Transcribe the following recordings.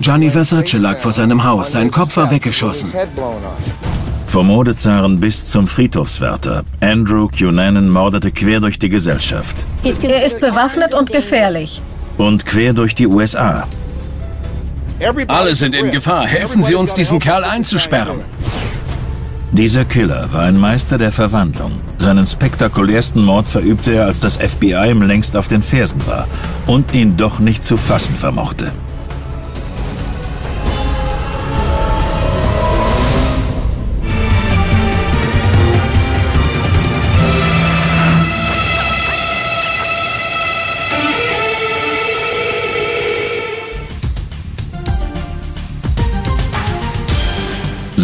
Gianni Versace lag vor seinem Haus, sein Kopf war weggeschossen. Vom Modezaren bis zum Friedhofswärter. Andrew Cunanan mordete quer durch die Gesellschaft. Er ist bewaffnet und gefährlich. Und quer durch die USA. Alle sind in Gefahr. Helfen Sie uns, diesen Kerl einzusperren. Dieser Killer war ein Meister der Verwandlung. Seinen spektakulärsten Mord verübte er, als das FBI ihm längst auf den Fersen war und ihn doch nicht zu fassen vermochte.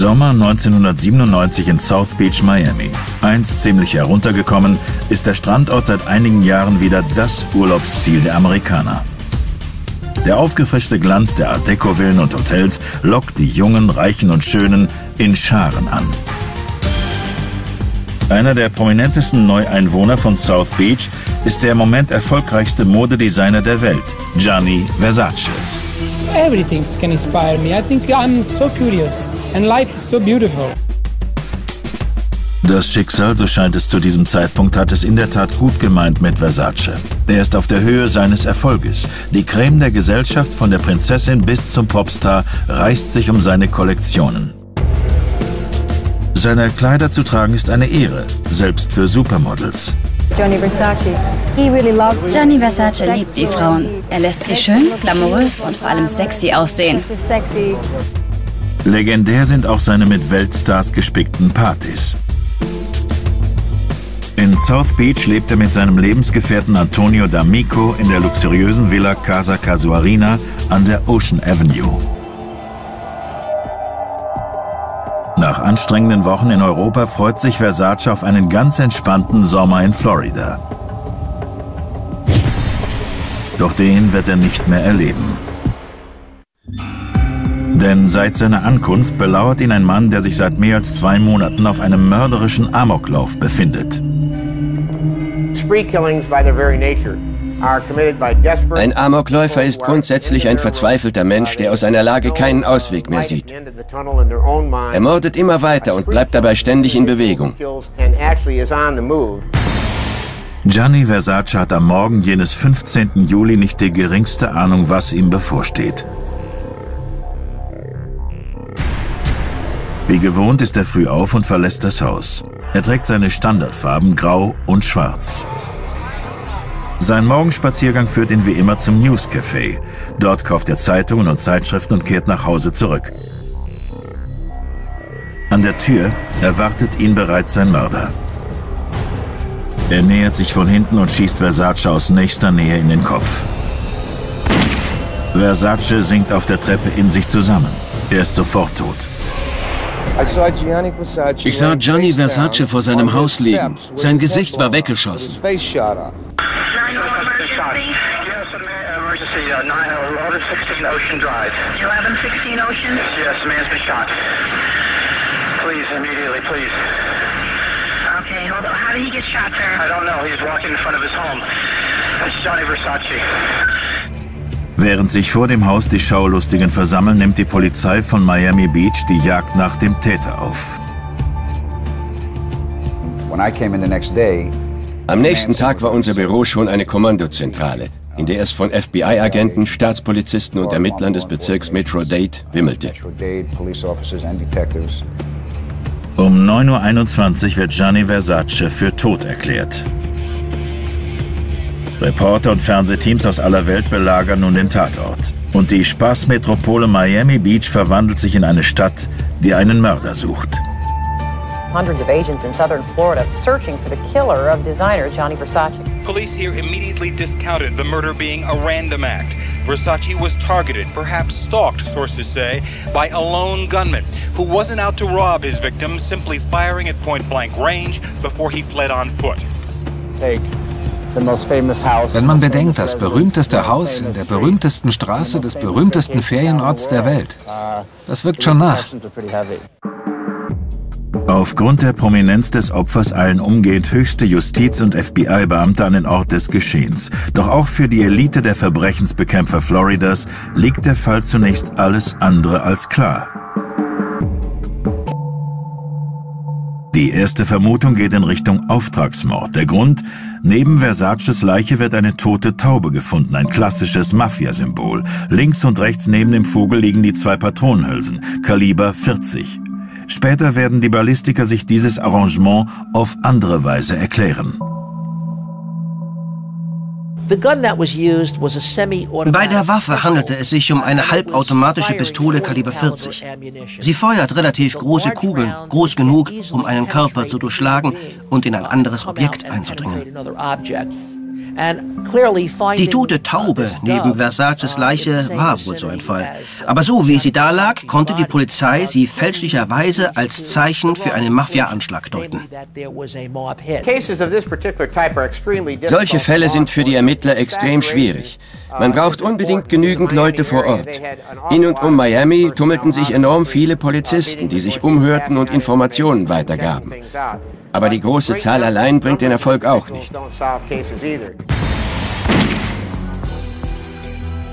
Sommer 1997 in South Beach, Miami. Einst ziemlich heruntergekommen, ist der Strandort seit einigen Jahren wieder das Urlaubsziel der Amerikaner. Der aufgefrischte Glanz der Art Deco-Villen und Hotels lockt die Jungen, Reichen und Schönen in Scharen an. Einer der prominentesten Neueinwohner von South Beach ist der im Moment erfolgreichste Modedesigner der Welt, Gianni Versace. Everything can inspire me. I think I'm so curious and life is so beautiful. Das Schicksal, so scheint es zu diesem Zeitpunkt, hat es in der Tat gut gemeint mit Versace. Er ist auf der Höhe seines Erfolges. Die Creme der Gesellschaft von der Prinzessin bis zum Popstar reißt sich um seine Kollektionen. Seine Kleider zu tragen ist eine Ehre, selbst für Supermodels. Gianni Versace. Gianni Versace liebt die Frauen. Er lässt sie schön, glamourös und vor allem sexy aussehen. Legendär sind auch seine mit Weltstars gespickten Partys. In South Beach lebt er mit seinem Lebensgefährten Antonio D'Amico in der luxuriösen Villa Casa Casuarina an der Ocean Avenue. Nach anstrengenden Wochen in Europa freut sich Versace auf einen ganz entspannten Sommer in Florida. Doch den wird er nicht mehr erleben. Denn seit seiner Ankunft belauert ihn ein Mann, der sich seit mehr als zwei Monaten auf einem mörderischen Amoklauf befindet. Spree killings by their very nature ein Amokläufer ist grundsätzlich ein verzweifelter Mensch, der aus einer Lage keinen Ausweg mehr sieht. Er mordet immer weiter und bleibt dabei ständig in Bewegung. Gianni Versace hat am Morgen jenes 15. Juli nicht die geringste Ahnung, was ihm bevorsteht. Wie gewohnt ist er früh auf und verlässt das Haus. Er trägt seine Standardfarben Grau und Schwarz. Sein Morgenspaziergang führt ihn wie immer zum News Café. Dort kauft er Zeitungen und Zeitschriften und kehrt nach Hause zurück. An der Tür erwartet ihn bereits sein Mörder. Er nähert sich von hinten und schießt Versace aus nächster Nähe in den Kopf. Versace sinkt auf der Treppe in sich zusammen. Er ist sofort tot. Ich sah Gianni Versace vor seinem Haus liegen. Sein Gesicht war weggeschossen. Uh, 9, 1116 Ocean Drive. 1116 Ocean? Yes, yes, man's been shot. Please, immediately, please. Okay, hold on. How did he get shot, sir? I don't know. He's walking in front of his home. That's Johnny Versace. Während sich vor dem Haus die Schaulustigen versammeln, nimmt die Polizei von Miami Beach die Jagd nach dem Täter auf. Am nächsten Tag war unser Büro schon eine Kommandozentrale in der es von FBI-Agenten, Staatspolizisten und Ermittlern des Bezirks Metro-Dade wimmelte. Um 9.21 Uhr wird Gianni Versace für tot erklärt. Reporter und Fernsehteams aus aller Welt belagern nun den Tatort. Und die Spaßmetropole Miami Beach verwandelt sich in eine Stadt, die einen Mörder sucht. Hundreds of agents in southern Florida searching for the killer of designer Johnny Versace. Police here immediately discounted the murder being a random act. Versace was targeted, perhaps stalked, sources say, by a lone gunman who wasn't out to rob his victim, simply firing at point blank range before he fled on foot. Take the most famous house. Wenn man bedenkt, das berühmteste Haus in der berühmtesten Straße des berühmtesten Ferienorts der Welt, das wirkt schon nach. Aufgrund der Prominenz des Opfers eilen umgehend höchste Justiz- und FBI-Beamte an den Ort des Geschehens. Doch auch für die Elite der Verbrechensbekämpfer Floridas liegt der Fall zunächst alles andere als klar. Die erste Vermutung geht in Richtung Auftragsmord. Der Grund? Neben Versaces Leiche wird eine tote Taube gefunden, ein klassisches Mafia-Symbol. Links und rechts neben dem Vogel liegen die zwei Patronenhülsen, Kaliber 40. Später werden die Ballistiker sich dieses Arrangement auf andere Weise erklären. Bei der Waffe handelte es sich um eine halbautomatische Pistole Kaliber 40. Sie feuert relativ große Kugeln, groß genug, um einen Körper zu durchschlagen und in ein anderes Objekt einzudringen. Die tote Taube neben Versaces Leiche war wohl so ein Fall. Aber so wie sie da lag, konnte die Polizei sie fälschlicherweise als Zeichen für einen Mafia-Anschlag deuten. Solche Fälle sind für die Ermittler extrem schwierig. Man braucht unbedingt genügend Leute vor Ort. In und um Miami tummelten sich enorm viele Polizisten, die sich umhörten und Informationen weitergaben. Aber die große Zahl allein bringt den Erfolg auch nicht.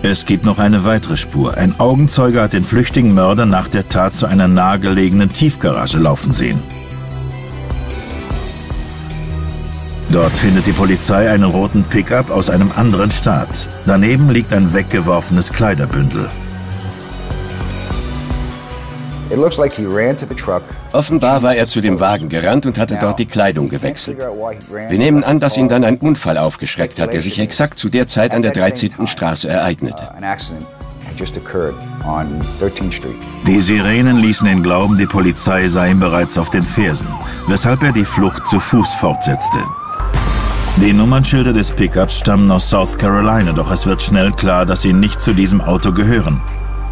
Es gibt noch eine weitere Spur. Ein Augenzeuge hat den flüchtigen Mörder nach der Tat zu einer nahegelegenen Tiefgarage laufen sehen. Dort findet die Polizei einen roten Pickup aus einem anderen Staat. Daneben liegt ein weggeworfenes Kleiderbündel. Offenbar war er zu dem Wagen gerannt und hatte dort die Kleidung gewechselt. Wir nehmen an, dass ihn dann ein Unfall aufgeschreckt hat, der sich exakt zu der Zeit an der 13. Straße ereignete. Die Sirenen ließen ihn glauben, die Polizei sei ihm bereits auf den Fersen, weshalb er die Flucht zu Fuß fortsetzte. Die Nummernschilder des Pickups stammen aus South Carolina, doch es wird schnell klar, dass sie nicht zu diesem Auto gehören.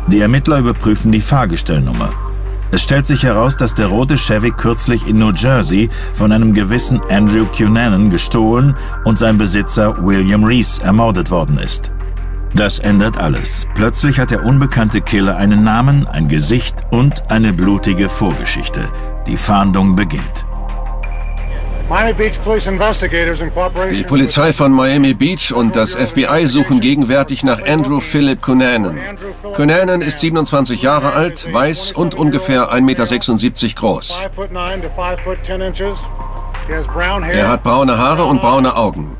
Die Ermittler überprüfen die Fahrgestellnummer. Es stellt sich heraus, dass der rote Chevy kürzlich in New Jersey von einem gewissen Andrew Cunanan gestohlen und sein Besitzer William Reese ermordet worden ist. Das ändert alles. Plötzlich hat der unbekannte Killer einen Namen, ein Gesicht und eine blutige Vorgeschichte. Die Fahndung beginnt. Die Polizei von Miami Beach und das FBI suchen gegenwärtig nach Andrew Philip Cunanan. Cunanan ist 27 Jahre alt, weiß und ungefähr 1,76 Meter groß. Er hat braune Haare und braune Augen.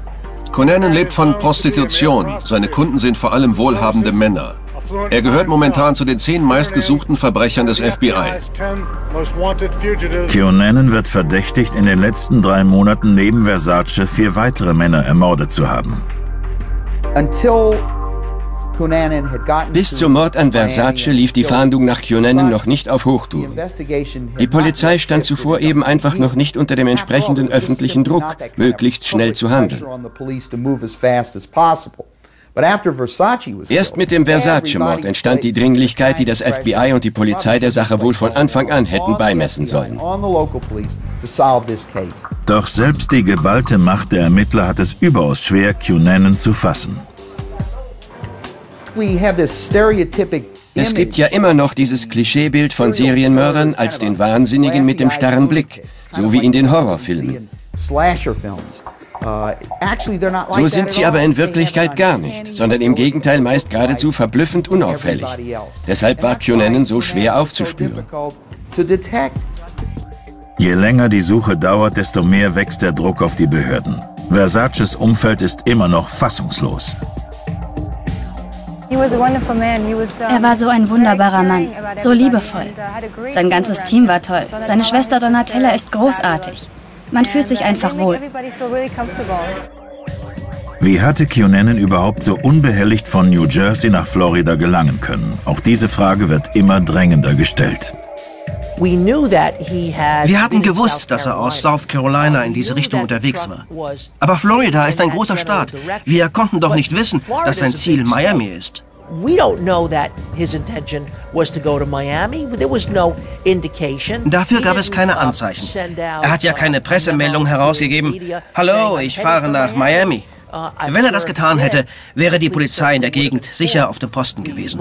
Cunanan lebt von Prostitution. Seine Kunden sind vor allem wohlhabende Männer. Er gehört momentan zu den zehn meistgesuchten Verbrechern des FBI. Kionanen wird verdächtigt, in den letzten drei Monaten neben Versace vier weitere Männer ermordet zu haben. Bis zum Mord an Versace lief die Fahndung nach Kionanen noch nicht auf Hochtouren. Die Polizei stand zuvor eben einfach noch nicht unter dem entsprechenden öffentlichen Druck, möglichst schnell zu handeln. Erst mit dem Versace-Mord entstand die Dringlichkeit, die das FBI und die Polizei der Sache wohl von Anfang an hätten beimessen sollen. Doch selbst die geballte Macht der Ermittler hat es überaus schwer, Cunanan zu fassen. Es gibt ja immer noch dieses Klischeebild von Serienmördern als den Wahnsinnigen mit dem starren Blick, so wie in den Horrorfilmen. Uh, so sind sie aber in Wirklichkeit gar nicht, sondern im Gegenteil meist geradezu verblüffend unauffällig. Deshalb war Cunanan so schwer aufzuspüren. Je länger die Suche dauert, desto mehr wächst der Druck auf die Behörden. Versaces Umfeld ist immer noch fassungslos. Er war so ein wunderbarer Mann, so liebevoll. Sein ganzes Team war toll. Seine Schwester Donatella ist großartig. Man fühlt sich einfach wohl. Wie hatte Kionanen überhaupt so unbehelligt von New Jersey nach Florida gelangen können? Auch diese Frage wird immer drängender gestellt. Wir hatten gewusst, dass er aus South Carolina in diese Richtung unterwegs war. Aber Florida ist ein großer Staat. Wir konnten doch nicht wissen, dass sein Ziel Miami ist. We don't know that his intention was to go to Miami. There was no indication. Dafür gab es keine Anzeichen. Er hat ja keine Pressemeldung herausgegeben. Hallo, ich fahre nach Miami. Uh, Wenn er das getan hätte, wäre die Polizei in der Gegend sicher auf dem Posten gewesen.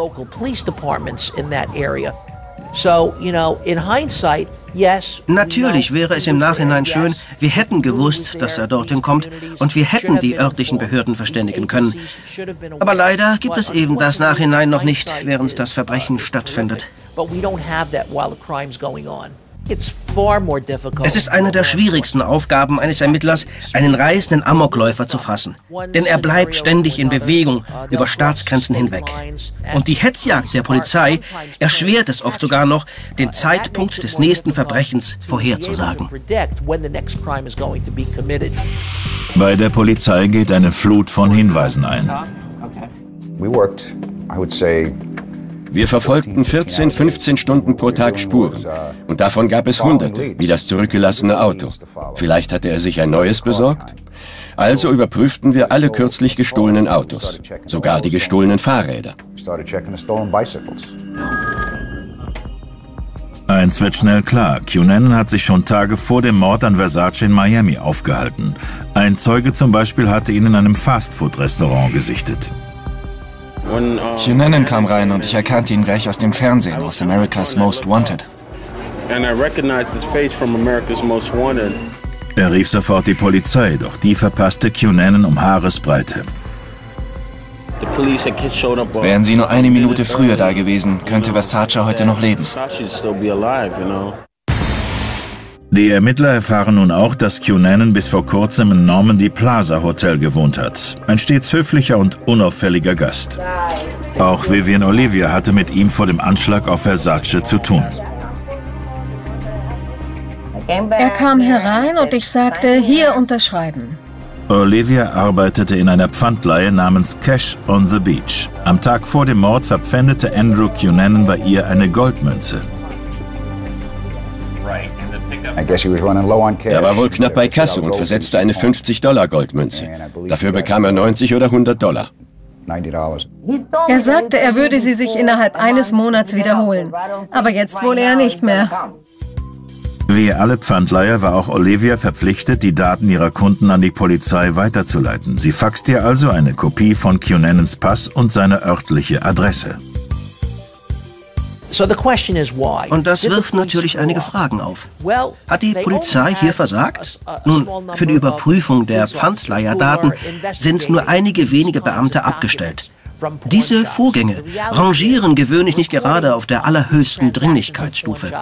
Natürlich wäre es im Nachhinein schön, wir hätten gewusst, dass er dorthin kommt und wir hätten die örtlichen Behörden verständigen können. Aber leider gibt es eben das Nachhinein noch nicht, während das Verbrechen stattfindet. Es ist eine der schwierigsten Aufgaben eines Ermittlers, einen reißenden Amokläufer zu fassen. Denn er bleibt ständig in Bewegung über Staatsgrenzen hinweg. Und die Hetzjagd der Polizei erschwert es oft sogar noch, den Zeitpunkt des nächsten Verbrechens vorherzusagen. Bei der Polizei geht eine Flut von Hinweisen ein. We worked, I would say, wir verfolgten 14, 15 Stunden pro Tag Spuren. Und davon gab es hunderte, wie das zurückgelassene Auto. Vielleicht hatte er sich ein neues besorgt? Also überprüften wir alle kürzlich gestohlenen Autos, sogar die gestohlenen Fahrräder. Eins wird schnell klar, Cunanan hat sich schon Tage vor dem Mord an Versace in Miami aufgehalten. Ein Zeuge zum Beispiel hatte ihn in einem Fastfood-Restaurant gesichtet. Cunanan kam rein und ich erkannte ihn gleich aus dem Fernsehen, aus America's Most Wanted. Er rief sofort die Polizei, doch die verpasste Cunanan um Haaresbreite. Wären sie nur eine Minute früher da gewesen, könnte Versace heute noch leben. Die Ermittler erfahren nun auch, dass Cunanan bis vor kurzem im Normandy Plaza Hotel gewohnt hat. Ein stets höflicher und unauffälliger Gast. Auch Vivian Olivia hatte mit ihm vor dem Anschlag auf Versace zu tun. Er kam herein und ich sagte, hier unterschreiben. Olivia arbeitete in einer Pfandleihe namens Cash on the Beach. Am Tag vor dem Mord verpfändete Andrew Cunanan bei ihr eine Goldmünze. Er war wohl knapp bei Kasse und versetzte eine 50-Dollar-Goldmünze. Dafür bekam er 90 oder 100 Dollar. Er sagte, er würde sie sich innerhalb eines Monats wiederholen. Aber jetzt wohl eher nicht mehr. Wie alle Pfandleiher war auch Olivia verpflichtet, die Daten ihrer Kunden an die Polizei weiterzuleiten. Sie faxt ihr also eine Kopie von Cunanans Pass und seine örtliche Adresse. Und das wirft natürlich einige Fragen auf. Hat die Polizei hier versagt? Nun, für die Überprüfung der Pfandleiherdaten sind nur einige wenige Beamte abgestellt. Diese Vorgänge rangieren gewöhnlich nicht gerade auf der allerhöchsten Dringlichkeitsstufe.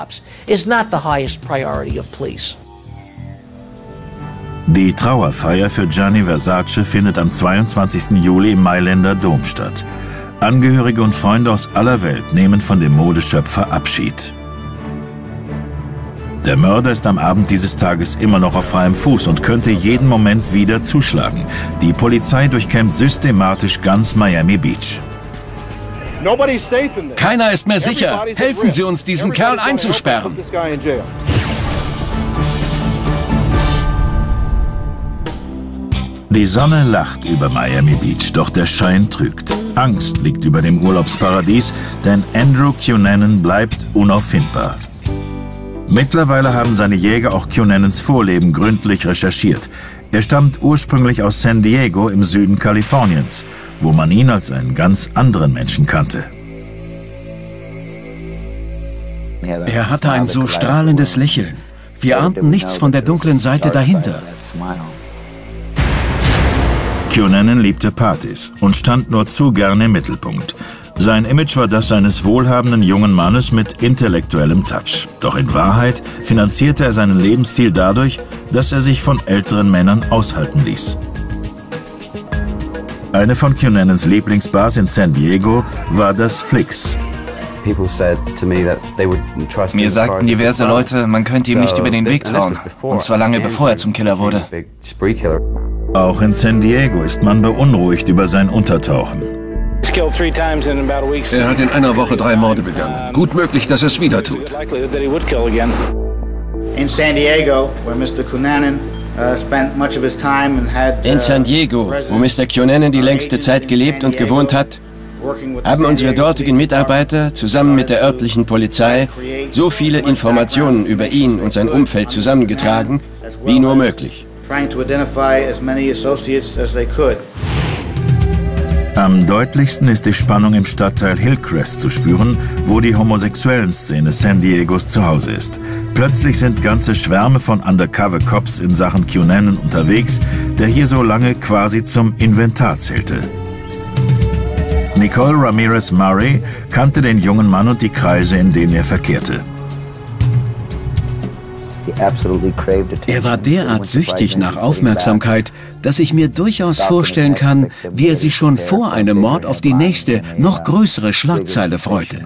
Die Trauerfeier für Gianni Versace findet am 22. Juli im Mailänder Dom statt. Angehörige und Freunde aus aller Welt nehmen von dem Modeschöpfer Abschied. Der Mörder ist am Abend dieses Tages immer noch auf freiem Fuß und könnte jeden Moment wieder zuschlagen. Die Polizei durchkämmt systematisch ganz Miami Beach. Keiner ist mehr sicher. Helfen Sie uns, diesen Kerl einzusperren. Die Sonne lacht über Miami Beach, doch der Schein trügt. Angst liegt über dem Urlaubsparadies, denn Andrew Cunanan bleibt unauffindbar. Mittlerweile haben seine Jäger auch Cunanans Vorleben gründlich recherchiert. Er stammt ursprünglich aus San Diego im Süden Kaliforniens, wo man ihn als einen ganz anderen Menschen kannte. Er hatte ein so strahlendes Lächeln. Wir ahnten nichts von der dunklen Seite dahinter. Cunanan liebte Partys und stand nur zu gerne im Mittelpunkt. Sein Image war das eines wohlhabenden jungen Mannes mit intellektuellem Touch. Doch in Wahrheit finanzierte er seinen Lebensstil dadurch, dass er sich von älteren Männern aushalten ließ. Eine von Cunanans Lieblingsbars in San Diego war das Flix. Mir sagten diverse Leute, man könnte ihm nicht über den Weg trauen. Und zwar lange bevor er zum Killer wurde. Auch in San Diego ist man beunruhigt über sein Untertauchen. Er hat in einer Woche drei Morde begangen. Gut möglich, dass er es wieder tut. In San Diego, where Mr. Cunanan uh, in San Diego, wo Mr. Cunanan die längste Zeit gelebt und gewohnt hat, haben unsere dortigen Mitarbeiter zusammen mit der örtlichen Polizei so viele Informationen über ihn und sein Umfeld zusammengetragen, wie nur möglich. Am deutlichsten ist die Spannung im Stadtteil Hillcrest zu spüren, wo die homosexuellen Szene San Diegos zu Hause ist. Plötzlich sind ganze Schwärme von Undercover-Cops in Sachen Cunanan unterwegs, der hier so lange quasi zum Inventar zählte. Nicole Ramirez Murray kannte den jungen Mann und die Kreise, in denen er verkehrte. Er war derart süchtig nach Aufmerksamkeit, dass ich mir durchaus vorstellen kann, wie er sich schon vor einem Mord auf die nächste, noch größere Schlagzeile freute.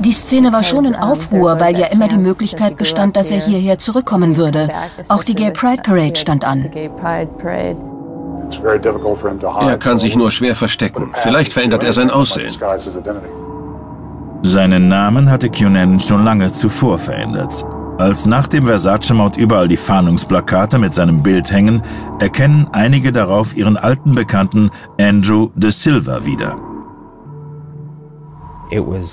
Die Szene war schon in Aufruhr, weil ja immer die Möglichkeit bestand, dass er hierher zurückkommen würde. Auch die Gay Pride Parade stand an. Er kann sich nur schwer verstecken. Vielleicht verändert er sein Aussehen. Seinen Namen hatte Cunanan schon lange zuvor verändert. Als nach dem Versace-Mord überall die Fahndungsplakate mit seinem Bild hängen, erkennen einige darauf ihren alten Bekannten Andrew de Silva wieder.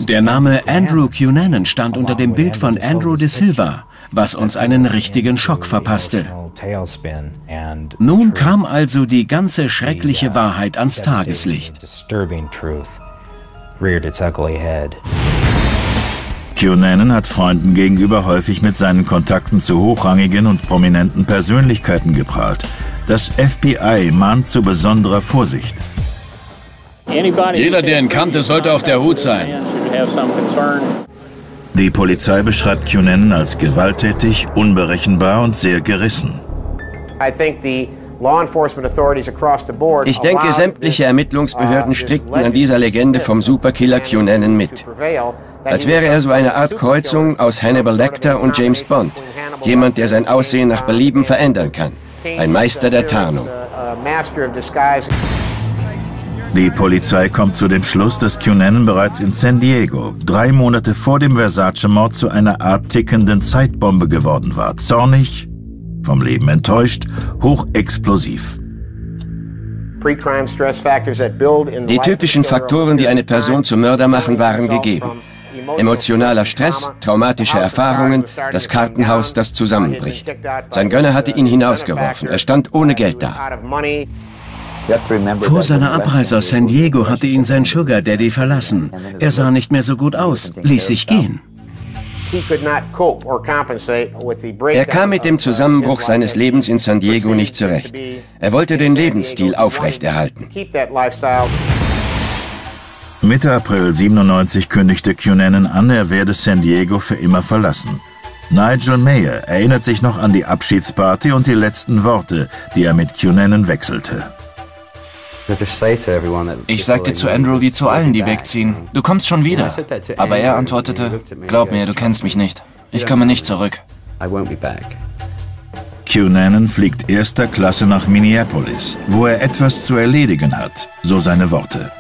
Der Name Andrew Cunanan stand unter dem Bild von Andrew de Silva, was uns einen richtigen Schock verpasste. Nun kam also die ganze schreckliche Wahrheit ans Tageslicht. Cunanan hat Freunden gegenüber häufig mit seinen Kontakten zu hochrangigen und prominenten Persönlichkeiten geprahlt. Das FBI mahnt zu besonderer Vorsicht. Jeder, der ihn kannte, sollte auf der Hut sein. Die Polizei beschreibt Cunanan als gewalttätig, unberechenbar und sehr gerissen. Ich denke, sämtliche Ermittlungsbehörden strickten an dieser Legende vom Superkiller Cunanan mit. Als wäre er so eine Art Kreuzung aus Hannibal Lecter und James Bond. Jemand, der sein Aussehen nach Belieben verändern kann. Ein Meister der Tarnung. Die Polizei kommt zu dem Schluss, dass Cunanan bereits in San Diego, drei Monate vor dem Versace-Mord, zu einer Art tickenden Zeitbombe geworden war. Zornig, vom Leben enttäuscht, hochexplosiv. Die typischen Faktoren, die eine Person zum Mörder machen, waren gegeben. Emotionaler Stress, traumatische Erfahrungen, das Kartenhaus, das zusammenbricht. Sein Gönner hatte ihn hinausgeworfen. Er stand ohne Geld da. Vor seiner Abreise aus San Diego hatte ihn sein Sugar Daddy verlassen. Er sah nicht mehr so gut aus, ließ sich gehen. Er kam mit dem Zusammenbruch seines Lebens in San Diego nicht zurecht. Er wollte den Lebensstil aufrechterhalten. Mitte April 97 kündigte Cunanan an, er werde San Diego für immer verlassen. Nigel Mayer erinnert sich noch an die Abschiedsparty und die letzten Worte, die er mit Cunanan wechselte. Ich sagte zu Andrew wie zu allen, die wegziehen, du kommst schon wieder. Aber er antwortete, glaub mir, du kennst mich nicht. Ich komme nicht zurück. Cunanan fliegt erster Klasse nach Minneapolis, wo er etwas zu erledigen hat, so seine Worte.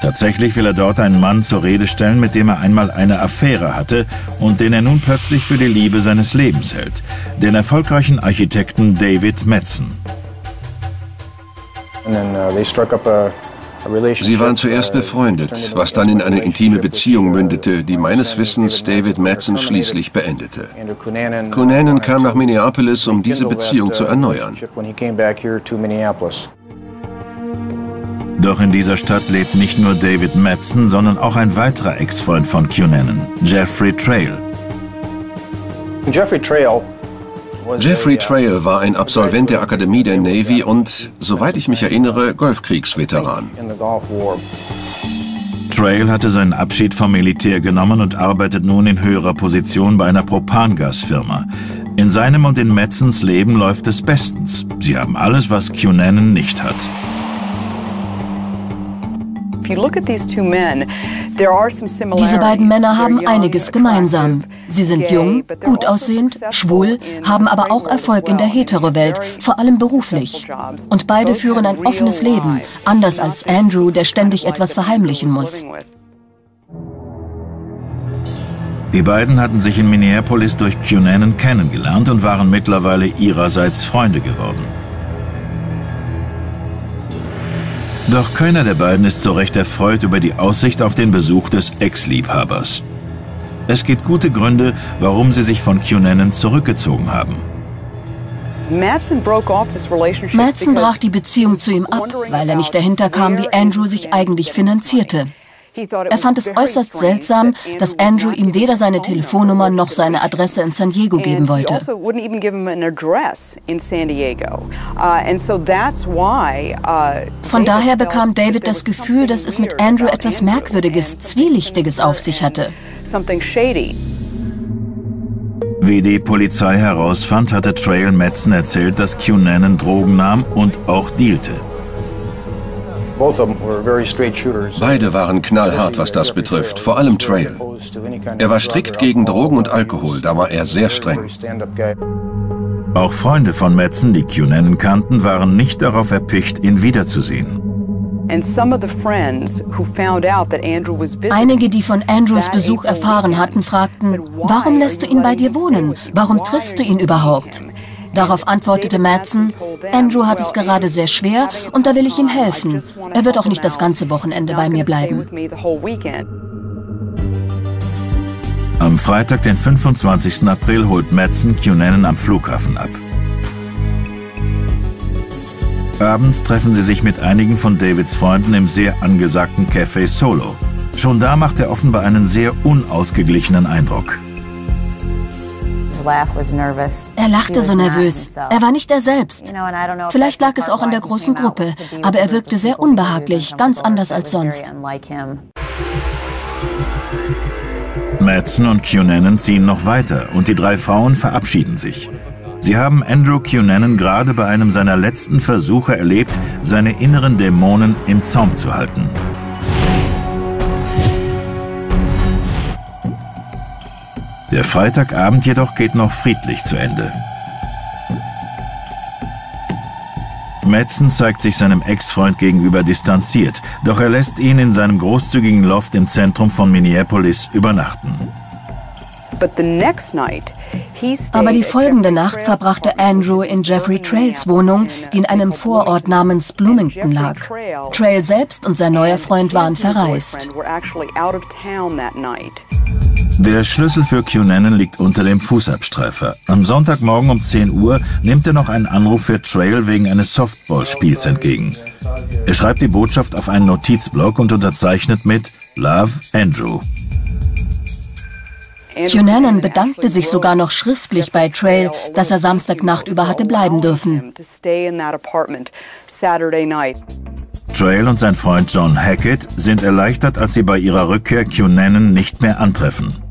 Tatsächlich will er dort einen Mann zur Rede stellen, mit dem er einmal eine Affäre hatte und den er nun plötzlich für die Liebe seines Lebens hält, den erfolgreichen Architekten David Metzen. Uh, Sie waren zuerst uh, befreundet, was dann in eine intime Beziehung mündete, die meines Wissens David Madsen schließlich beendete. Cunanan kam nach Minneapolis, um diese Beziehung zu uh, erneuern. Doch in dieser Stadt lebt nicht nur David Madsen, sondern auch ein weiterer Ex-Freund von Cunanan, Jeffrey Trail. Jeffrey Trail Jeffrey Trail war ein Absolvent der Akademie der Navy und, soweit ich mich erinnere, Golfkriegsveteran. Trail hatte seinen Abschied vom Militär genommen und arbeitet nun in höherer Position bei einer Propangasfirma. In seinem und in Metzens Leben läuft es bestens. Sie haben alles, was Cunanan nicht hat. Diese beiden Männer haben einiges gemeinsam. Sie sind jung, gut aussehend, schwul, haben aber auch Erfolg in der Hetero-Welt, vor allem beruflich. Und beide führen ein offenes Leben, anders als Andrew, der ständig etwas verheimlichen muss. Die beiden hatten sich in Minneapolis durch Cunanan kennengelernt und waren mittlerweile ihrerseits Freunde geworden. Doch keiner der beiden ist so recht erfreut über die Aussicht auf den Besuch des Ex-Liebhabers. Es gibt gute Gründe, warum sie sich von Cunanan zurückgezogen haben. Madsen brach die Beziehung zu ihm ab, weil er nicht dahinter kam, wie Andrew sich eigentlich finanzierte. Er fand es äußerst seltsam, dass Andrew ihm weder seine Telefonnummer noch seine Adresse in San Diego geben wollte. Also uh, uh, Von daher bekam David das Gefühl, dass es mit Andrew etwas Merkwürdiges, Zwielichtiges auf sich hatte. Wie die Polizei herausfand, hatte Trail Madsen erzählt, dass Cunanan Drogen nahm und auch dealte. Beide waren knallhart, was das betrifft, vor allem Trail. Er war strikt gegen Drogen und Alkohol, da war er sehr streng. Auch Freunde von Madsen, die Cunanan kannten, waren nicht darauf erpicht, ihn wiederzusehen. Einige, die von Andrews Besuch erfahren hatten, fragten, warum lässt du ihn bei dir wohnen? Warum triffst du ihn überhaupt? Darauf antwortete Madsen, Andrew hat es gerade sehr schwer und da will ich ihm helfen. Er wird auch nicht das ganze Wochenende bei mir bleiben. Am Freitag, den 25. April, holt Madsen Cunanan am Flughafen ab. Abends treffen sie sich mit einigen von Davids Freunden im sehr angesagten Café Solo. Schon da macht er offenbar einen sehr unausgeglichenen Eindruck. Er lachte so nervös. Er war nicht er selbst. Vielleicht lag es auch an der großen Gruppe, aber er wirkte sehr unbehaglich, ganz anders als sonst. Madsen und Cunanan ziehen noch weiter und die drei Frauen verabschieden sich. Sie haben Andrew Cunanan gerade bei einem seiner letzten Versuche erlebt, seine inneren Dämonen im Zaum zu halten. Der Freitagabend jedoch geht noch friedlich zu Ende. Madsen zeigt sich seinem Ex-Freund gegenüber distanziert, doch er lässt ihn in seinem großzügigen Loft im Zentrum von Minneapolis übernachten. Aber die folgende Nacht verbrachte Andrew in Jeffrey Trails Wohnung, die in einem Vorort namens Bloomington lag. Trail selbst und sein neuer Freund waren verreist. Der Schlüssel für Cunanan liegt unter dem Fußabstreifer. Am Sonntagmorgen um 10 Uhr nimmt er noch einen Anruf für Trail wegen eines Softballspiels entgegen. Er schreibt die Botschaft auf einen Notizblock und unterzeichnet mit Love Andrew. Cunanan bedankte sich sogar noch schriftlich bei Trail, dass er Samstagnacht über hatte bleiben dürfen. Trail und sein Freund John Hackett sind erleichtert, als sie bei ihrer Rückkehr Cunanan nicht mehr antreffen.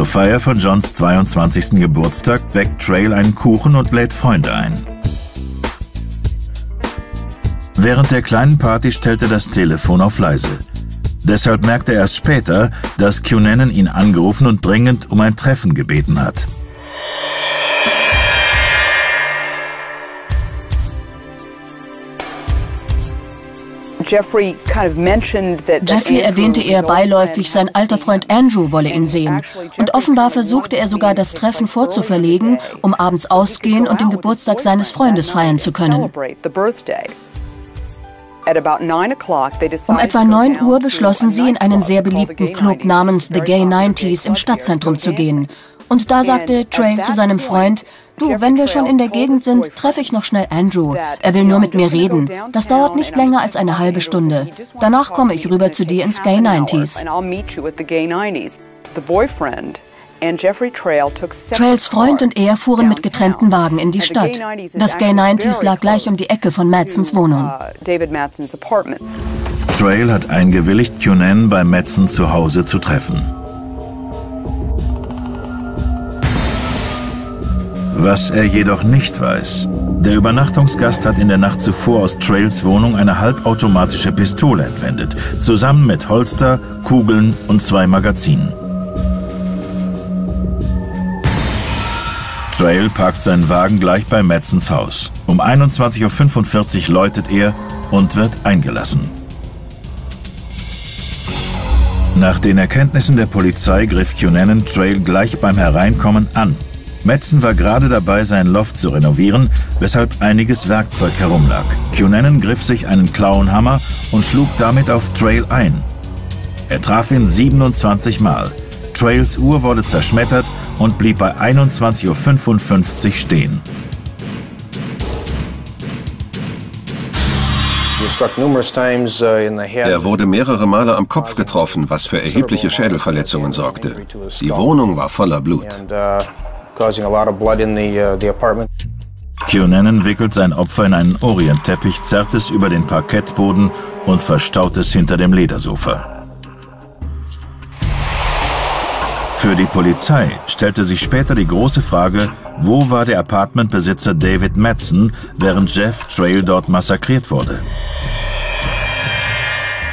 Zur Feier von Johns 22. Geburtstag weckt Trail einen Kuchen und lädt Freunde ein. Während der kleinen Party stellt er das Telefon auf leise. Deshalb merkt er erst später, dass Cunanan ihn angerufen und dringend um ein Treffen gebeten hat. Jeffrey erwähnte eher beiläufig, sein alter Freund Andrew wolle ihn sehen. Und offenbar versuchte er sogar, das Treffen vorzuverlegen, um abends ausgehen und den Geburtstag seines Freundes feiern zu können. Um etwa 9 Uhr beschlossen sie, in einen sehr beliebten Club namens The Gay 90s im Stadtzentrum zu gehen. Und da sagte Trail zu seinem Freund, du, wenn wir schon in der Gegend sind, treffe ich noch schnell Andrew. Er will nur mit mir reden. Das dauert nicht länger als eine halbe Stunde. Danach komme ich rüber zu dir ins Gay 90s. Trails Freund und er fuhren mit getrennten Wagen in die Stadt. Das Gay 90s lag gleich um die Ecke von Madsons Wohnung. Uh, Trail hat eingewilligt, Cunan bei Madsen zu Hause zu treffen. Was er jedoch nicht weiß, der Übernachtungsgast hat in der Nacht zuvor aus Trails Wohnung eine halbautomatische Pistole entwendet, zusammen mit Holster, Kugeln und zwei Magazinen. Trail parkt seinen Wagen gleich bei Madsons Haus. Um 21.45 Uhr läutet er und wird eingelassen. Nach den Erkenntnissen der Polizei griff Cunanan Trail gleich beim Hereinkommen an. Madsen war gerade dabei, sein Loft zu renovieren, weshalb einiges Werkzeug herumlag. Cunanan griff sich einen Klauenhammer und schlug damit auf Trail ein. Er traf ihn 27 Mal. Trails Uhr wurde zerschmettert und blieb bei 21.55 Uhr stehen. Er wurde mehrere Male am Kopf getroffen, was für erhebliche Schädelverletzungen sorgte. Die Wohnung war voller Blut. Kionanen wickelt sein Opfer in einen Orientteppich, zerrt es über den Parkettboden und verstaut es hinter dem Ledersofa. Für die Polizei stellte sich später die große Frage, wo war der Apartmentbesitzer David Madsen, während Jeff Trail dort massakriert wurde.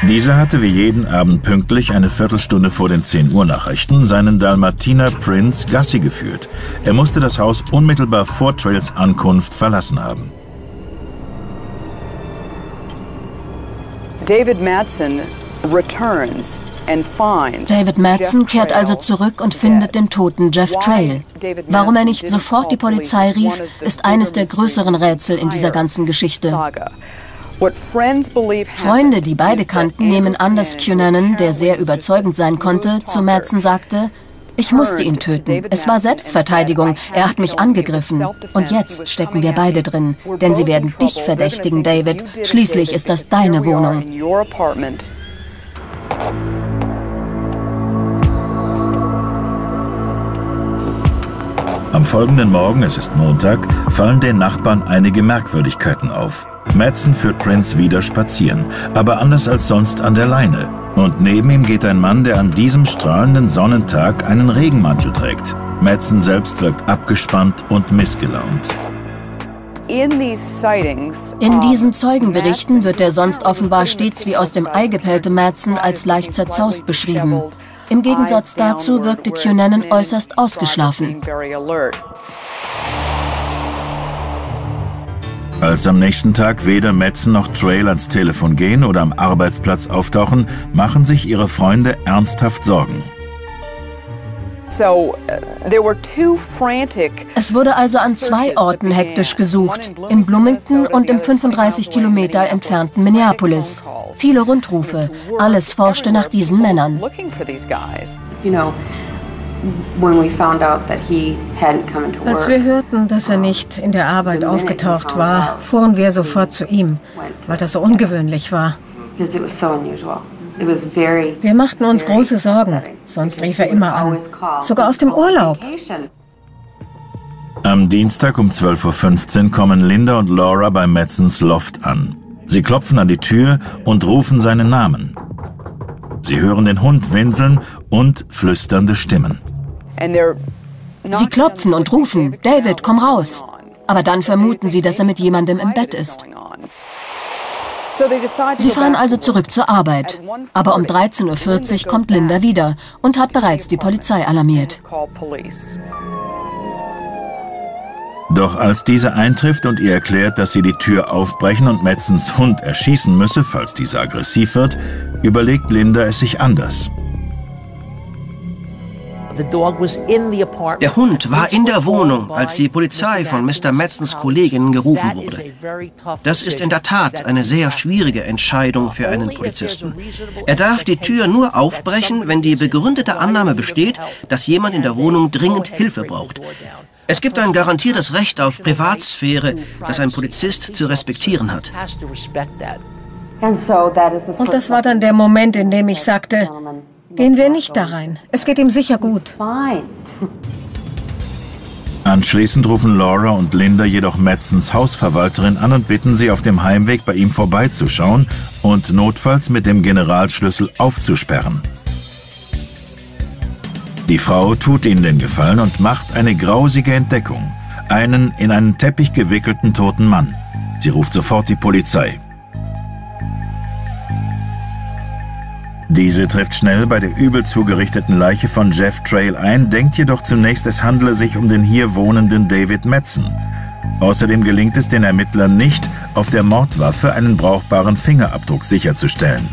Dieser hatte wie jeden Abend pünktlich eine Viertelstunde vor den 10 Uhr Nachrichten seinen Dalmatiner Prince Gassi geführt. Er musste das Haus unmittelbar vor Trails Ankunft verlassen haben. David Madsen returns David Madsen kehrt also zurück und findet den toten Jeff Trail. Warum er nicht sofort die Polizei rief, ist eines der größeren Rätsel in dieser ganzen Geschichte. Freunde, die beide kannten, nehmen an, dass Cunanan, der sehr überzeugend sein konnte, zu Madsen sagte, ich musste ihn töten. Es war Selbstverteidigung. Er hat mich angegriffen. Und jetzt stecken wir beide drin. Denn sie werden dich verdächtigen, David. Schließlich ist das deine Wohnung. Am folgenden Morgen, es ist Montag, fallen den Nachbarn einige Merkwürdigkeiten auf. Madsen führt Prince wieder spazieren, aber anders als sonst an der Leine. Und neben ihm geht ein Mann, der an diesem strahlenden Sonnentag einen Regenmantel trägt. Madsen selbst wirkt abgespannt und missgelaunt. In diesen Zeugenberichten wird der sonst offenbar stets wie aus dem Ei gepellte Madsen als leicht zerzaust beschrieben. Im Gegensatz dazu wirkte Cunanan äußerst ausgeschlafen. Als am nächsten Tag weder Metzen noch Trail ans Telefon gehen oder am Arbeitsplatz auftauchen, machen sich ihre Freunde ernsthaft Sorgen. Uh, es wurde also an zwei Orten hektisch gesucht, in Bloomington und im 35 Kilometer entfernten Minneapolis. Viele Rundrufe, alles forschte nach diesen Männern. Als wir hörten, dass er nicht in der Arbeit aufgetaucht war, fuhren wir sofort zu ihm, weil das so ungewöhnlich war. Wir machten uns große Sorgen, sonst rief er immer an, sogar aus dem Urlaub. Am Dienstag um 12.15 Uhr kommen Linda und Laura bei Madsons Loft an. Sie klopfen an die Tür und rufen seinen Namen. Sie hören den Hund winseln und flüsternde Stimmen. Sie klopfen und rufen, David, komm raus. Aber dann vermuten sie, dass er mit jemandem im Bett ist. Sie fahren also zurück zur Arbeit. Aber um 13.40 Uhr kommt Linda wieder und hat bereits die Polizei alarmiert. Doch als diese eintrifft und ihr erklärt, dass sie die Tür aufbrechen und Metzens Hund erschießen müsse, falls dieser aggressiv wird, überlegt Linda es sich anders. Der Hund war in der Wohnung, als die Polizei von Mr. Madsons Kolleginnen gerufen wurde. Das ist in der Tat eine sehr schwierige Entscheidung für einen Polizisten. Er darf die Tür nur aufbrechen, wenn die begründete Annahme besteht, dass jemand in der Wohnung dringend Hilfe braucht. Es gibt ein garantiertes Recht auf Privatsphäre, das ein Polizist zu respektieren hat. Und das war dann der Moment, in dem ich sagte, Gehen wir nicht da rein. Es geht ihm sicher gut. Anschließend rufen Laura und Linda jedoch Madsons Hausverwalterin an und bitten sie, auf dem Heimweg bei ihm vorbeizuschauen und notfalls mit dem Generalschlüssel aufzusperren. Die Frau tut ihnen den Gefallen und macht eine grausige Entdeckung. Einen in einen Teppich gewickelten toten Mann. Sie ruft sofort die Polizei. Diese trifft schnell bei der übel zugerichteten Leiche von Jeff Trail ein, denkt jedoch zunächst, es handle sich um den hier wohnenden David Metzen. Außerdem gelingt es den Ermittlern nicht, auf der Mordwaffe einen brauchbaren Fingerabdruck sicherzustellen.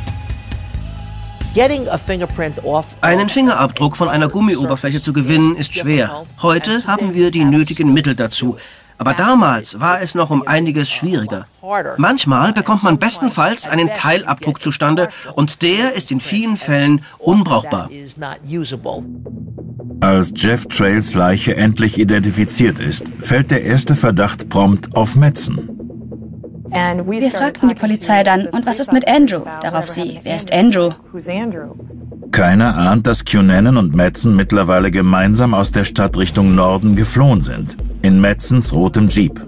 Einen Fingerabdruck von einer Gummioberfläche zu gewinnen, ist schwer. Heute haben wir die nötigen Mittel dazu. Aber damals war es noch um einiges schwieriger. Manchmal bekommt man bestenfalls einen Teilabdruck zustande und der ist in vielen Fällen unbrauchbar. Als Jeff Trails Leiche endlich identifiziert ist, fällt der erste Verdacht prompt auf Metzen. Wir fragten die Polizei dann, und was ist mit Andrew? Darauf sie, wer ist Andrew? Keiner ahnt, dass Cunanan und Metzen mittlerweile gemeinsam aus der Stadt Richtung Norden geflohen sind. In Metzens rotem Jeep.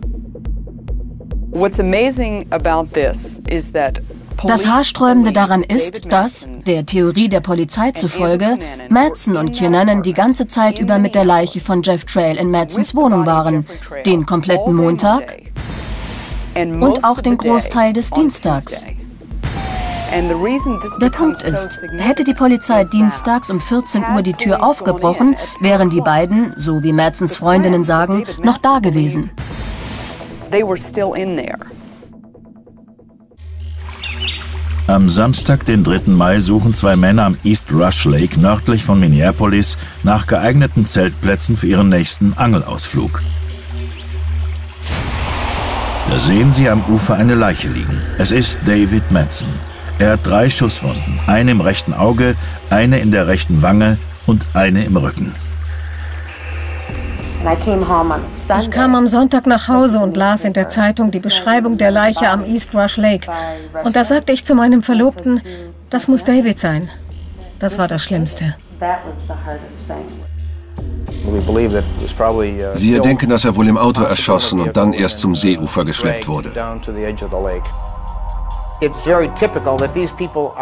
Das Haarsträubende daran ist, dass, der Theorie der Polizei zufolge, Madsen und Cunanan die ganze Zeit über mit der Leiche von Jeff Trail in Madsens Wohnung waren. Den kompletten Montag und auch den Großteil des Dienstags. Der Punkt ist, hätte die Polizei dienstags um 14 Uhr die Tür aufgebrochen, wären die beiden, so wie Madsens Freundinnen sagen, noch da gewesen. Am Samstag, den 3. Mai, suchen zwei Männer am East Rush Lake nördlich von Minneapolis nach geeigneten Zeltplätzen für ihren nächsten Angelausflug. Da sehen sie am Ufer eine Leiche liegen. Es ist David Madsen. Er hat drei Schusswunden, eine im rechten Auge, eine in der rechten Wange und eine im Rücken. Ich kam am Sonntag nach Hause und las in der Zeitung die Beschreibung der Leiche am East Rush Lake. Und da sagte ich zu meinem Verlobten, das muss David sein. Das war das Schlimmste. Wir denken, dass er wohl im Auto erschossen und dann erst zum Seeufer geschleppt wurde.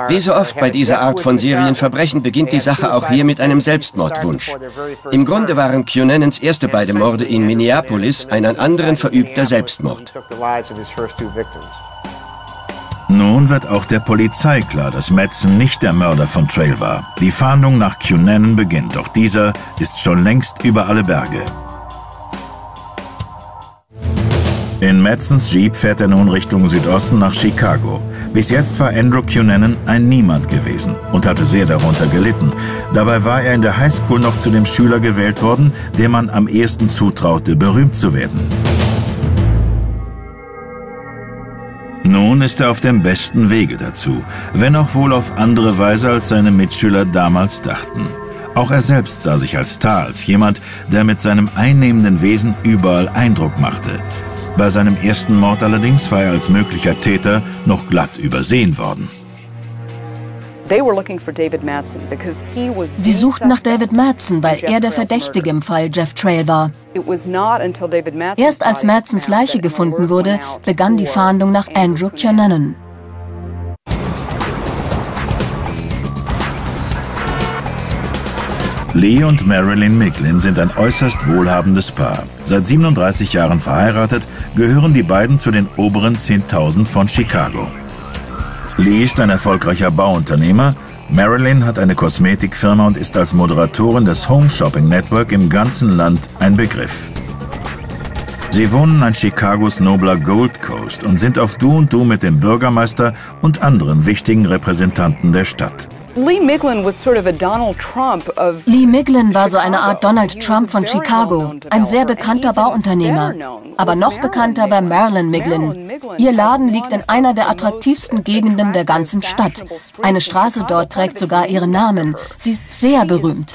Wie so oft bei dieser Art von Serienverbrechen beginnt die Sache auch hier mit einem Selbstmordwunsch. Im Grunde waren Cunanans erste beiden Morde in Minneapolis ein an anderen verübter Selbstmord. Nun wird auch der Polizei klar, dass Madsen nicht der Mörder von Trail war. Die Fahndung nach Cunanan beginnt, doch dieser ist schon längst über alle Berge. In Madsens Jeep fährt er nun Richtung Südosten nach Chicago. Bis jetzt war Andrew Cunanan ein Niemand gewesen und hatte sehr darunter gelitten. Dabei war er in der Highschool noch zu dem Schüler gewählt worden, dem man am ehesten zutraute, berühmt zu werden. Nun ist er auf dem besten Wege dazu, wenn auch wohl auf andere Weise, als seine Mitschüler damals dachten. Auch er selbst sah sich als Star, als jemand, der mit seinem einnehmenden Wesen überall Eindruck machte. Bei seinem ersten Mord allerdings war er als möglicher Täter noch glatt übersehen worden. Sie suchten nach David Madsen, weil er der Verdächtige im Fall Jeff Trail war. Erst als Madsens Leiche gefunden wurde, begann die Fahndung nach Andrew Cunanan. Lee und Marilyn Micklin sind ein äußerst wohlhabendes Paar. Seit 37 Jahren verheiratet, gehören die beiden zu den oberen 10.000 von Chicago. Lee ist ein erfolgreicher Bauunternehmer. Marilyn hat eine Kosmetikfirma und ist als Moderatorin des Home Shopping Network im ganzen Land ein Begriff. Sie wohnen an Chicagos nobler Gold Coast und sind auf Du und Du mit dem Bürgermeister und anderen wichtigen Repräsentanten der Stadt. Lee Miglin war so eine Art Donald Trump von Chicago, ein sehr bekannter Bauunternehmer. Aber noch bekannter war Marilyn Miglin. Ihr Laden liegt in einer der attraktivsten Gegenden der ganzen Stadt. Eine Straße dort trägt sogar ihren Namen. Sie ist sehr berühmt.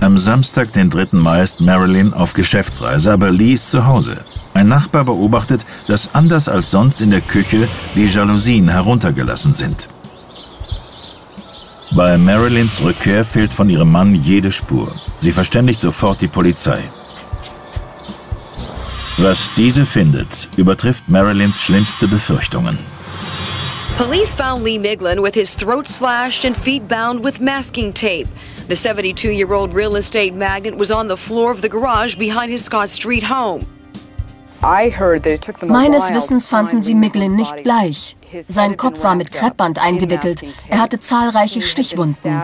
Am Samstag, den 3. Mai, ist Marilyn auf Geschäftsreise, aber Lee ist zu Hause. Ein Nachbar beobachtet, dass anders als sonst in der Küche die Jalousien heruntergelassen sind. Bei Marilyns Rückkehr fehlt von ihrem Mann jede Spur. Sie verständigt sofort die Polizei. Was diese findet, übertrifft Marilyns schlimmste Befürchtungen. Police found Lee Miglin with his throat slashed and feet bound with masking tape. The 72-year-old real estate magnate was on the floor of the garage behind his Scott Street home. Meines Wissens fanden sie Miglin nicht gleich. Sein Kopf war mit Kreppband eingewickelt. Er hatte zahlreiche Stichwunden.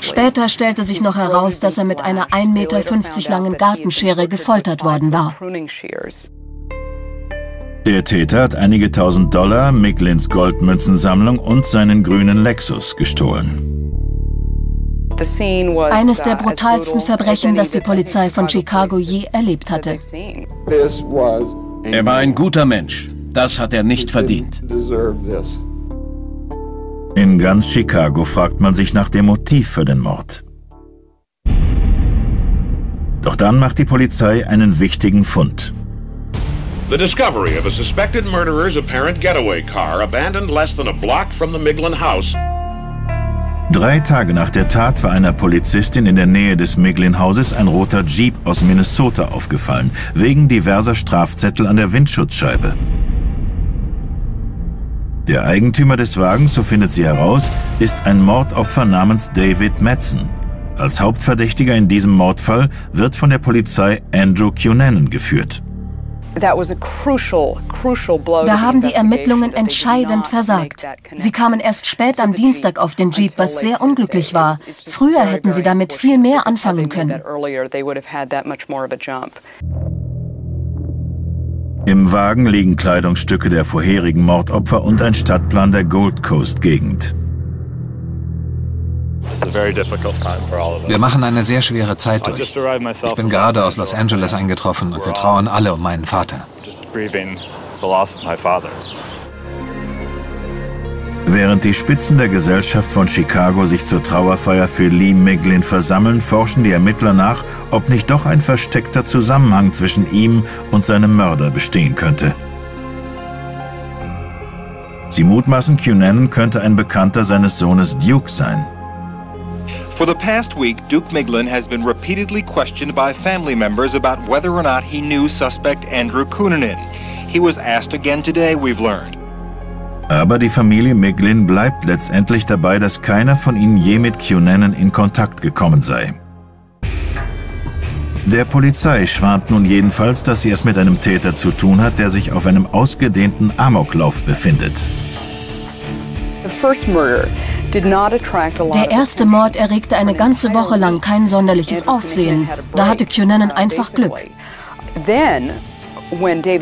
Später stellte sich noch heraus, dass er mit einer 1,50 Meter langen Gartenschere gefoltert worden war. Der Täter hat einige tausend Dollar, Micklins Goldmünzensammlung und seinen grünen Lexus gestohlen. Eines der brutalsten Verbrechen, das die Polizei von Chicago je erlebt hatte. Er war ein guter Mensch. Das hat er nicht verdient. In ganz Chicago fragt man sich nach dem Motiv für den Mord. Doch dann macht die Polizei einen wichtigen Fund. The discovery of a suspected murderer's apparent getaway car abandoned less than a block from the Miglin house. Drei Tage nach der Tat war einer Polizistin in der Nähe des Miglin-Hauses ein roter Jeep aus Minnesota aufgefallen, wegen diverser Strafzettel an der Windschutzscheibe. Der Eigentümer des Wagens, so findet sie heraus, ist ein Mordopfer namens David Madsen. Als Hauptverdächtiger in diesem Mordfall wird von der Polizei Andrew Cunanan geführt. Da haben die Ermittlungen entscheidend versagt. Sie kamen erst spät am Dienstag auf den Jeep, was sehr unglücklich war. Früher hätten sie damit viel mehr anfangen können. Im Wagen liegen Kleidungsstücke der vorherigen Mordopfer und ein Stadtplan der Gold Coast-Gegend. Wir machen eine sehr schwere Zeit durch. Ich bin gerade aus Los Angeles eingetroffen und wir trauern alle um meinen Vater. Während die Spitzen der Gesellschaft von Chicago sich zur Trauerfeier für Lee Miglin versammeln, forschen die Ermittler nach, ob nicht doch ein versteckter Zusammenhang zwischen ihm und seinem Mörder bestehen könnte. Sie mutmaßen, Cunanan könnte ein Bekannter seines Sohnes Duke sein. For the past week, Duke Miglin has been repeatedly questioned by family members about whether or not he knew suspect Andrew Cunanan. He was asked again today, we've learned. Aber die Familie Miglin bleibt letztendlich dabei, dass keiner von ihnen je mit Cunanan in Kontakt gekommen sei. Der Polizei schwant nun jedenfalls, dass sie es mit einem Täter zu tun hat, der sich auf einem ausgedehnten Amoklauf befindet. Der erste Mord erregte eine ganze Woche lang kein sonderliches Aufsehen. Da hatte Cunanan einfach Glück.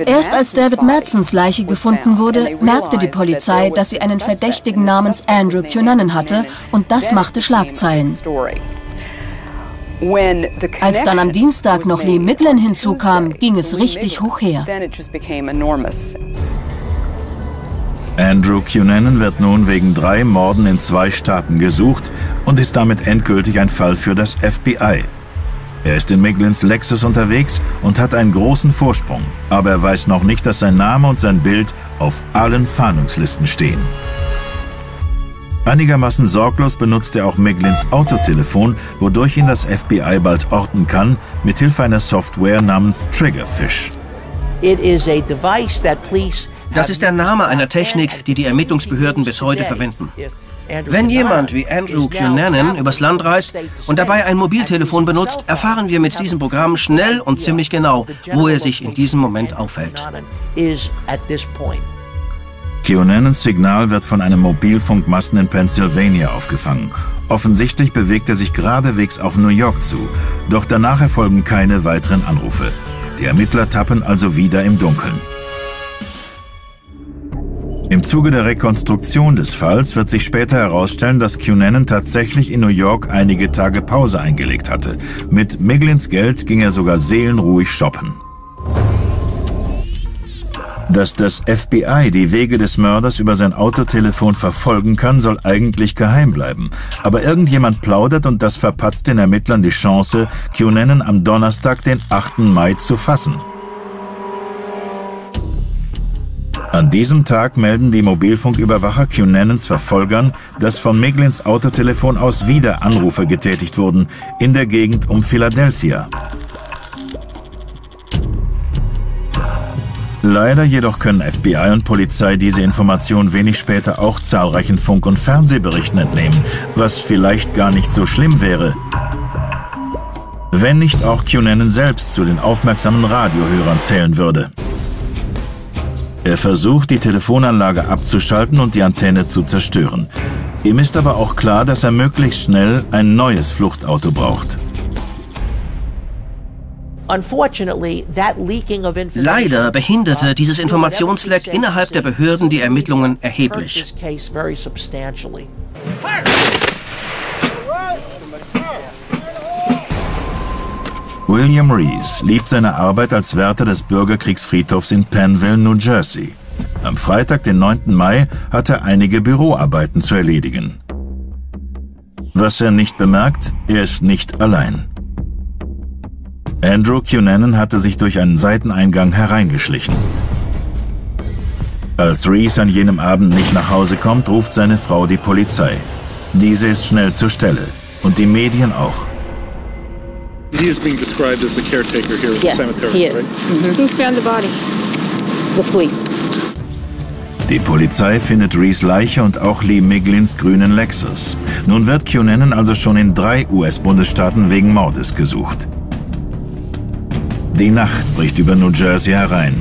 Erst als David Madsons Leiche gefunden wurde, merkte die Polizei, dass sie einen Verdächtigen namens Andrew Cunanan hatte und das machte Schlagzeilen. Als dann am Dienstag noch Lee Midland hinzukam, ging es richtig hoch her. Andrew Cunanan wird nun wegen drei Morden in zwei Staaten gesucht und ist damit endgültig ein Fall für das FBI. Er ist in Miglins Lexus unterwegs und hat einen großen Vorsprung, aber er weiß noch nicht, dass sein Name und sein Bild auf allen Fahndungslisten stehen. Einigermaßen sorglos benutzt er auch Miglins Autotelefon, wodurch ihn das FBI bald orten kann, mithilfe einer Software namens Triggerfish. It is a device that police das ist der Name einer Technik, die die Ermittlungsbehörden bis heute verwenden. Wenn jemand wie Andrew Cunanan übers Land reist und dabei ein Mobiltelefon benutzt, erfahren wir mit diesem Programm schnell und ziemlich genau, wo er sich in diesem Moment aufhält. Cunanans Signal wird von einem Mobilfunkmasten in Pennsylvania aufgefangen. Offensichtlich bewegt er sich geradewegs auf New York zu, doch danach erfolgen keine weiteren Anrufe. Die Ermittler tappen also wieder im Dunkeln. Im Zuge der Rekonstruktion des Falls wird sich später herausstellen, dass Cunanan tatsächlich in New York einige Tage Pause eingelegt hatte. Mit Miglins Geld ging er sogar seelenruhig shoppen. Dass das FBI die Wege des Mörders über sein Autotelefon verfolgen kann, soll eigentlich geheim bleiben. Aber irgendjemand plaudert und das verpatzt den Ermittlern die Chance, Cunanan am Donnerstag, den 8. Mai, zu fassen. An diesem Tag melden die Mobilfunküberwacher Cunanans Verfolgern, dass von Miglins Autotelefon aus wieder Anrufe getätigt wurden, in der Gegend um Philadelphia. Leider jedoch können FBI und Polizei diese Information wenig später auch zahlreichen Funk- und Fernsehberichten entnehmen, was vielleicht gar nicht so schlimm wäre. Wenn nicht auch Cunanan selbst zu den aufmerksamen Radiohörern zählen würde. Er versucht, die Telefonanlage abzuschalten und die Antenne zu zerstören. Ihm ist aber auch klar, dass er möglichst schnell ein neues Fluchtauto braucht. Leider behinderte dieses Informationsleck innerhalb der Behörden die Ermittlungen erheblich. William Rees liebt seine Arbeit als Wärter des Bürgerkriegsfriedhofs in Penville, New Jersey. Am Freitag, den 9. Mai, hat er einige Büroarbeiten zu erledigen. Was er nicht bemerkt, er ist nicht allein. Andrew Cunanan hatte sich durch einen Seiteneingang hereingeschlichen. Als Reese an jenem Abend nicht nach Hause kommt, ruft seine Frau die Polizei. Diese ist schnell zur Stelle. Und die Medien auch. He is being described as a caretaker here at yes, the cemetery. he is. Right? Mm-hmm. Who found the body? The police. Die Polizei findet Rees Leiche und auch Lee Miglins grünen Lexus. Nun wird Cunanan also schon in drei US-Bundesstaaten wegen Mordes gesucht. Die Nacht bricht über New Jersey herein.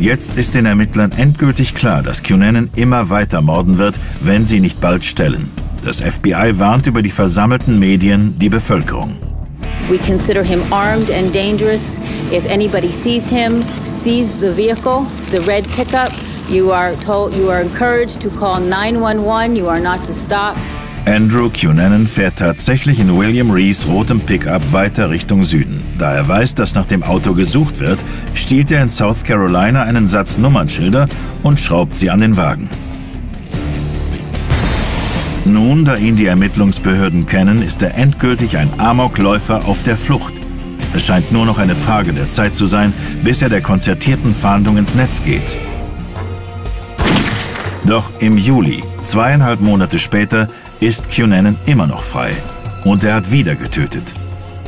Jetzt ist den Ermittlern endgültig klar, dass Cunanan immer weiter morden wird, wenn sie nicht bald stellen. Das FBI warnt über die versammelten Medien die Bevölkerung. We consider him armed and dangerous. If anybody sees him, sees the vehicle, the red pickup, you are told you are encouraged to call 911. You are not to stop. Andrew Cunanan fährt tatsächlich in William Rees rotem Pickup weiter Richtung Süden. Da er weiß, dass nach dem Auto gesucht wird, stiehlt er in South Carolina einen Satz Nummernschilder und schraubt sie an den Wagen. Nun, da ihn die Ermittlungsbehörden kennen, ist er endgültig ein Amokläufer auf der Flucht. Es scheint nur noch eine Frage der Zeit zu sein, bis er der konzertierten Fahndung ins Netz geht. Doch im Juli, zweieinhalb Monate später, ist Cunanan immer noch frei. Und er hat wieder getötet.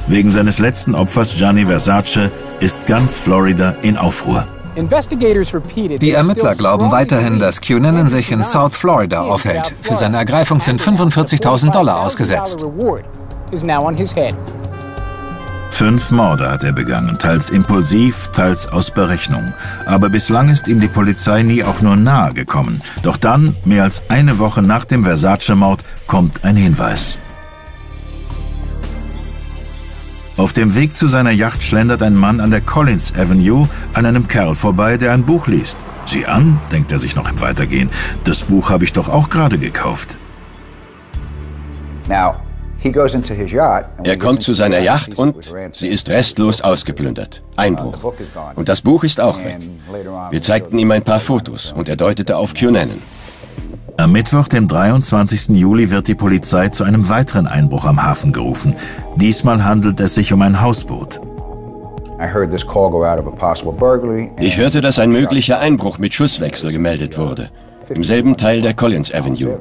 Wegen seines letzten Opfers Gianni Versace ist ganz Florida in Aufruhr. Die Ermittler glauben weiterhin, dass Cunanan sich in South Florida aufhält. Für seine Ergreifung sind 45.000 Dollar ausgesetzt. Fünf Morde hat er begangen, teils impulsiv, teils aus Berechnung. Aber bislang ist ihm die Polizei nie auch nur nahe gekommen. Doch dann, mehr als eine Woche nach dem Versace-Mord, kommt ein Hinweis. Auf dem Weg zu seiner Yacht schlendert ein Mann an der Collins Avenue an einem Kerl vorbei, der ein Buch liest. Sieh an, denkt er sich noch im Weitergehen. Das Buch habe ich doch auch gerade gekauft. Er kommt zu seiner Yacht und sie ist restlos ausgeplündert. Einbruch. Und das Buch ist auch weg. Wir zeigten ihm ein paar Fotos und er deutete auf Cunanan. Am Mittwoch, dem 23. Juli, wird die Polizei zu einem weiteren Einbruch am Hafen gerufen. Diesmal handelt es sich um ein Hausboot. Ich hörte, dass ein möglicher Einbruch mit Schusswechsel gemeldet wurde. Im selben Teil der Collins Avenue.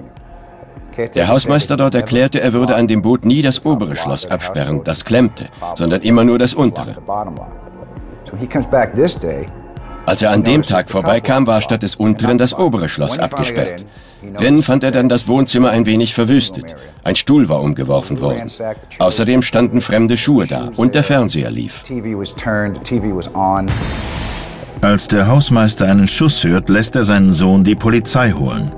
Der Hausmeister dort erklärte, er würde an dem Boot nie das obere Schloss absperren, das klemmte, sondern immer nur das untere. Als er an dem Tag vorbeikam, war statt des unteren das obere Schloss abgesperrt. Drin fand er dann das Wohnzimmer ein wenig verwüstet. Ein Stuhl war umgeworfen worden. Außerdem standen fremde Schuhe da und der Fernseher lief. Als der Hausmeister einen Schuss hört, lässt er seinen Sohn die Polizei holen.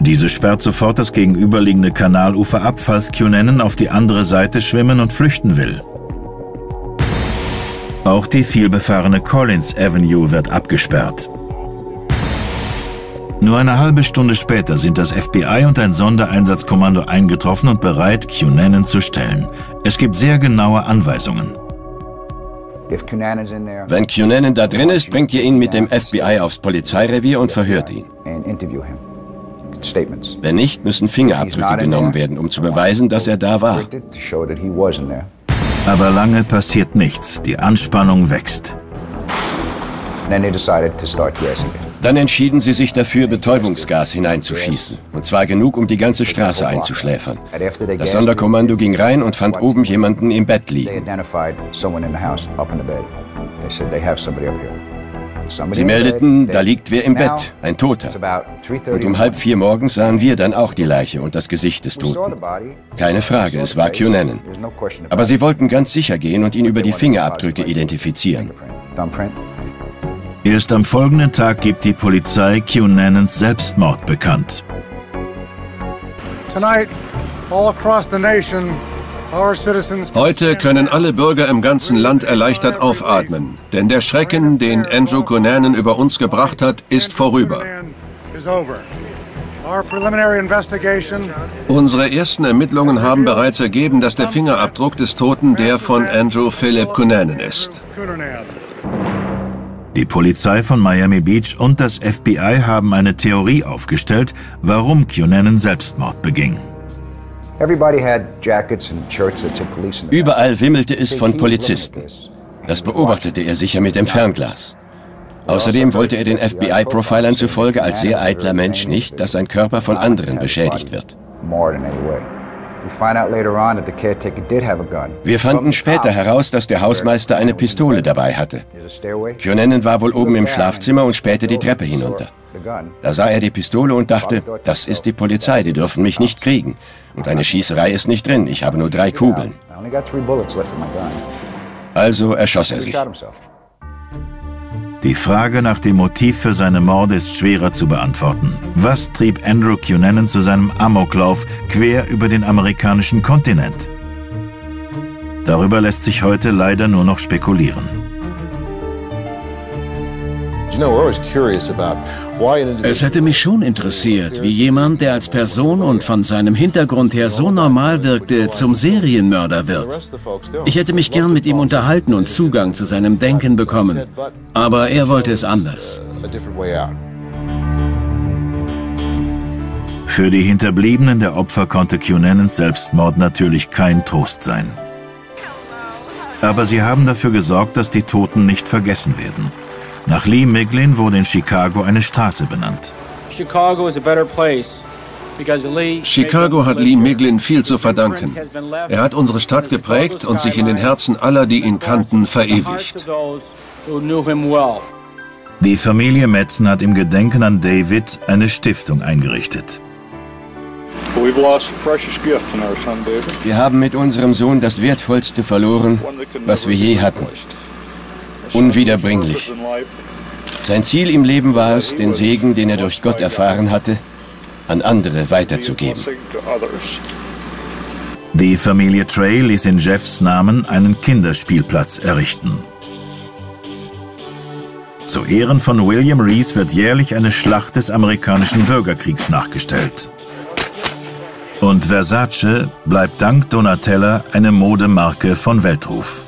Diese sperrt sofort das gegenüberliegende Kanalufer ab, falls Cunanan auf die andere Seite schwimmen und flüchten will. Auch die vielbefahrene Collins Avenue wird abgesperrt. Nur eine halbe Stunde später sind das FBI und ein Sondereinsatzkommando eingetroffen und bereit, Cunanan zu stellen. Es gibt sehr genaue Anweisungen. Wenn Cunanan da drin ist, bringt ihr ihn mit dem FBI aufs Polizeirevier und verhört ihn. Wenn nicht, müssen Fingerabdrücke genommen werden, um zu beweisen, dass er da war. Aber lange passiert nichts. Die Anspannung wächst. Dann entschieden sie sich dafür, Betäubungsgas hineinzuschießen. Und zwar genug, um die ganze Straße einzuschläfern. Das Sonderkommando ging rein und fand oben jemanden im Bett liegen. Sie meldeten, da liegt wer im Bett, ein Toter. Und um halb vier morgens sahen wir dann auch die Leiche und das Gesicht des Toten. Keine Frage, es war Cunanan. Aber sie wollten ganz sicher gehen und ihn über die Fingerabdrücke identifizieren. Erst am folgenden Tag gibt die Polizei Cunanans Selbstmord bekannt. Tonight, all across the nation, Heute können alle Bürger im ganzen Land erleichtert aufatmen, denn der Schrecken, den Andrew Cunanan über uns gebracht hat, ist vorüber. Unsere ersten Ermittlungen haben bereits ergeben, dass der Fingerabdruck des Toten der von Andrew Philip Cunanan ist. Die Polizei von Miami Beach und das FBI haben eine Theorie aufgestellt, warum Cunanan Selbstmord beging. Überall wimmelte es von Polizisten. Das beobachtete er sicher mit dem Fernglas. Außerdem wollte er den FBI-Profilern zufolge als sehr eitler Mensch nicht, dass sein Körper von anderen beschädigt wird. Wir fanden später heraus, dass der Hausmeister eine Pistole dabei hatte. Kyonennen war wohl oben im Schlafzimmer und spähte die Treppe hinunter. Da sah er die Pistole und dachte, das ist die Polizei, die dürfen mich nicht kriegen. Und eine Schießerei ist nicht drin, ich habe nur drei Kugeln. Also erschoss er sich. Die Frage nach dem Motiv für seine Morde ist schwerer zu beantworten. Was trieb Andrew Cunanan zu seinem Amoklauf quer über den amerikanischen Kontinent? Darüber lässt sich heute leider nur noch spekulieren. Es hätte mich schon interessiert, wie jemand, der als Person und von seinem Hintergrund her so normal wirkte, zum Serienmörder wird. Ich hätte mich gern mit ihm unterhalten und Zugang zu seinem Denken bekommen. Aber er wollte es anders. Für die Hinterbliebenen der Opfer konnte Cunanans Selbstmord natürlich kein Trost sein. Aber sie haben dafür gesorgt, dass die Toten nicht vergessen werden. Nach Lee Miglin wurde in Chicago eine Straße benannt. Chicago hat Lee Miglin viel zu verdanken. Er hat unsere Stadt geprägt und sich in den Herzen aller, die ihn kannten, verewigt. Die Familie Metzen hat im Gedenken an David eine Stiftung eingerichtet. Wir haben mit unserem Sohn das Wertvollste verloren, was wir je hatten unwiederbringlich. Sein Ziel im Leben war es, den Segen, den er durch Gott erfahren hatte, an andere weiterzugeben. Die Familie Trey ließ in Jeffs Namen einen Kinderspielplatz errichten. Zu Ehren von William Rees wird jährlich eine Schlacht des amerikanischen Bürgerkriegs nachgestellt. Und Versace bleibt dank Donatella eine Modemarke von Weltruf.